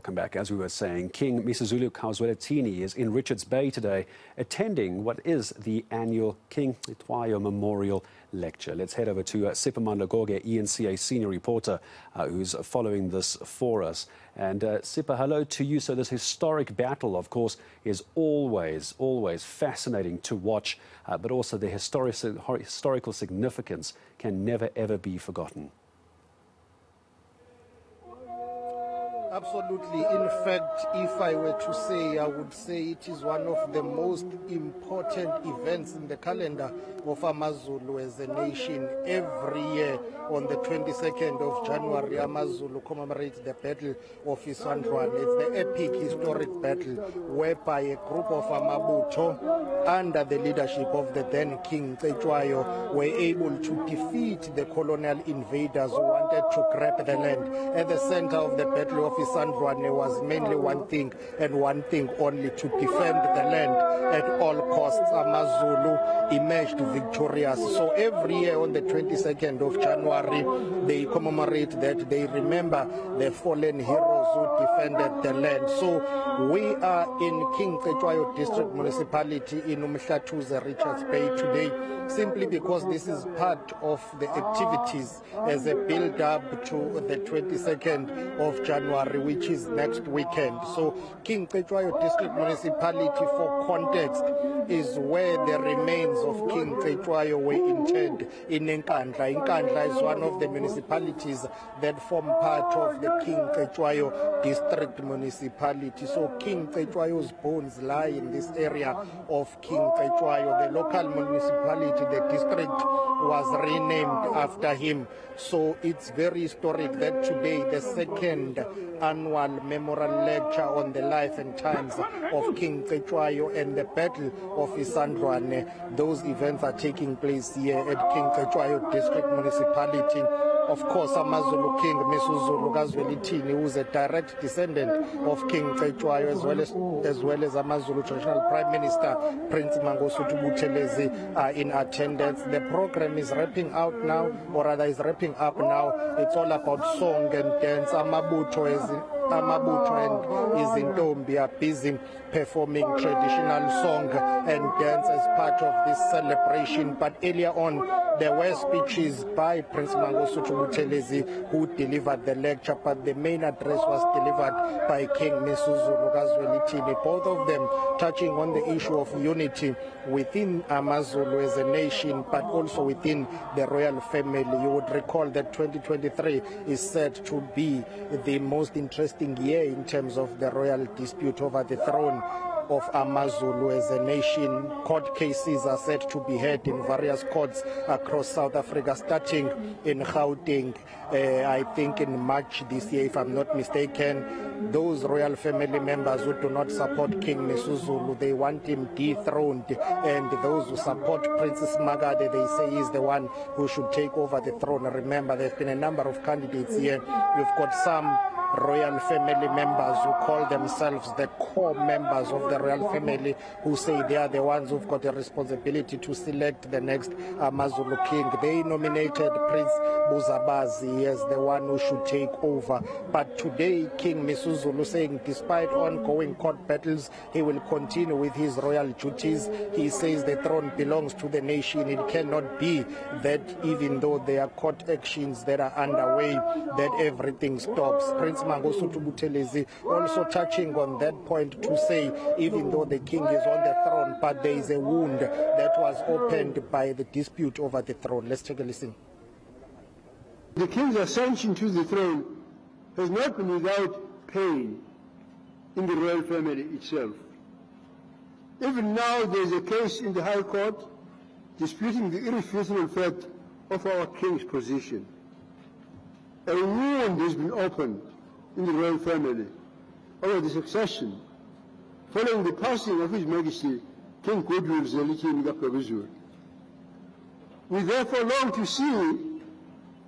Welcome back. As we were saying, King Misuzulu Kazwelithini is in Richards Bay today, attending what is the annual King Cetshwayo Memorial Lecture. Let's head over to uh, Siphamandla Goge, ENCA senior reporter, uh, who's following this for us. And uh, Sipa, hello to you. So this historic battle, of course, is always, always fascinating to watch, uh, but also the historic, historical significance can never, ever be forgotten. Absolutely. In fact, if I were to say, I would say it is one of the most important events in the calendar of Amazulu as a nation. Every year on the 22nd of January, Amazulu commemorates the Battle of Isandlwane. It's the epic historic battle whereby a group of Amabutho under the leadership of the then King Cetshwayo were able to defeat the colonial invaders wanted to grab the land. At the center of the Battle of Isandlwane was mainly one thing and one thing only to defend the land all costs. Amazulu emerged victorious. So every year on the 22nd of January, they commemorate that. They remember the fallen heroes who defended the land. So we are in King Cetshwayo District Municipality in Umhlatuze, Richards Bay today simply because this is part of the activities as a build-up to the 22nd of January, which is next weekend. So King Cetshwayo District Municipality, for context, is where the remains of King Cetshwayo were interred in Nkandla. Nkandla is one of the municipalities that form part of the King Cetshwayo District Municipality. So King Cetshwayo's bones lie in this area of King Cetshwayo. The local municipality the district was renamed after him. So it's very historic that today, the second annual memorial lecture on the life and times of King Cetshwayo and the Battle of Isandlwane, those events are taking place here at King Cetshwayo District Municipality of course, Amazulu King Misuzulu Kazwelithini, who is a direct descendant of King Cetshwayo, as well as as well as Amazulu traditional Prime Minister Prince Mangosuthu Buthelezi are in attendance. The program is wrapping out now, or rather is wrapping up now. It's all about song and dance. Amabutho is amabutho and izintombi are busy performing traditional song and dance as part of this celebration. But earlier on, there were speeches by Prince Mangosuthu Buthelezi who delivered the lecture, but the main address was delivered by King Misuzulu Kazwelithini. Both of them touching on the issue of unity within Amazulu as a nation, but also within the royal family. You would recall that 2023 is said to be the most interesting year in terms of the royal dispute over the throne of Amazulu as a nation. Court cases are set to be heard in various courts across South Africa, starting in Gauteng, uh, I think in March this year, if I'm not mistaken. Those royal family members who do not support King Misuzulu, they want him dethroned. And those who support Prince Simakade, they say he's the one who should take over the throne. Remember, there have been a number of candidates here. You've got some royal family members who call themselves the core members of the royal family who say they are the ones who've got the responsibility to select the next uh, king. They nominated Prince Buzabazi as the one who should take over. But today, King Misuzulu saying despite ongoing court battles, he will continue with his royal duties. He says the throne belongs to the nation. It cannot be that even though there are court actions that are underway, that everything stops. Prince Mangosuthu Buthelezi also touching on that point to say even though the king is on the throne, but there is a wound that was opened by the dispute over the throne. Let's take a listen. The king's ascension to the throne has not been without pain in the royal family itself. Even now there is a case in the High Court disputing the irrefutable fact of our king's position. A wound has been opened in the royal family over the succession following the passing of His Majesty King Goodwill Zwelithini Kabhekuzulu. We therefore long to see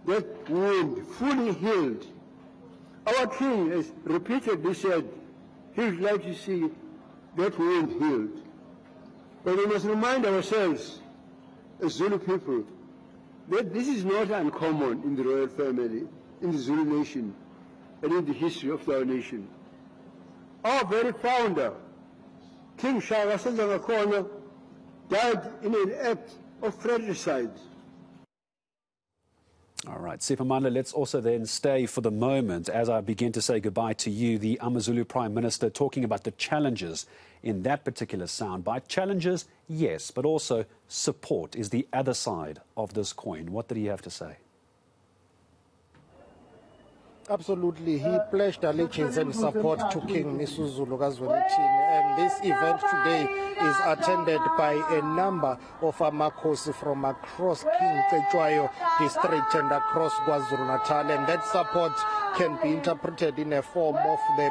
that wound fully healed. Our King has repeatedly said he would like to see that wound healed. But we must remind ourselves, as Zulu people, that this is not uncommon in the royal family, in the Zulu nation, and in the history of our nation. our very founder, King Shaka Senzangakhona, died in an act of fratricide. Right, Siphamandla, let's also then stay for the moment as I begin to say goodbye to you, the AmaZulu Prime Minister, talking about the challenges in that particular sound. By challenges, yes, but also support is the other side of this coin. What did he have to say? Absolutely. He pledged allegiance and support to King Misuzulu Kazwelithini. And this event today is attended by a number of Amakosi from across King Cetshwayo district and across KwaZulu-Natal. And that support can be interpreted in a form of the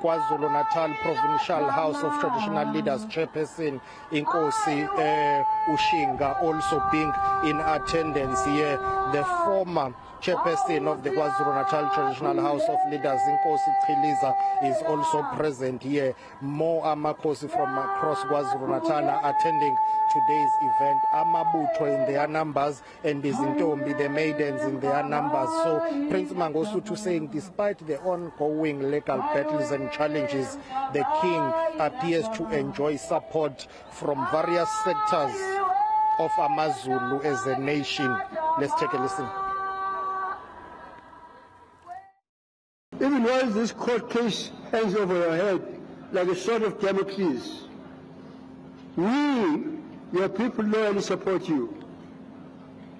KwaZulu-Natal Provincial House of Traditional Leaders Chairperson Inkosi uh, Ushinga also being in attendance here. The former chairperson of the KwaZulu-Natal Traditional House of Leaders, Inkosi Chiliza, is also present here. More Amakosi from across KwaZulu-Natal are attending today's event. Amabutho in their numbers and Izintombi, the maidens in their numbers. So Prince Mangosuthu saying despite the ongoing legal battles and challenges, the king appears to enjoy support from various sectors of AmaZulu as a nation. Let's take a listen. Even this court case hangs over your head like a sword of Damocles, we, your people, loyally support you.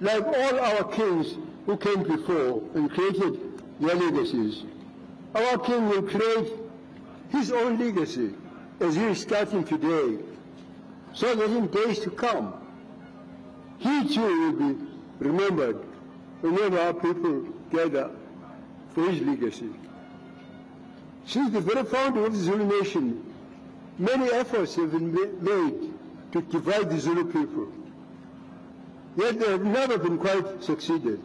Like all our kings who came before and created their legacies, our king will create his own legacy as he is starting today, so that in days to come, he too will be remembered whenever our people gather for his legacy. Since the very founding of the Zulu nation, many efforts have been made to divide the Zulu people. Yet they have never been quite succeeded.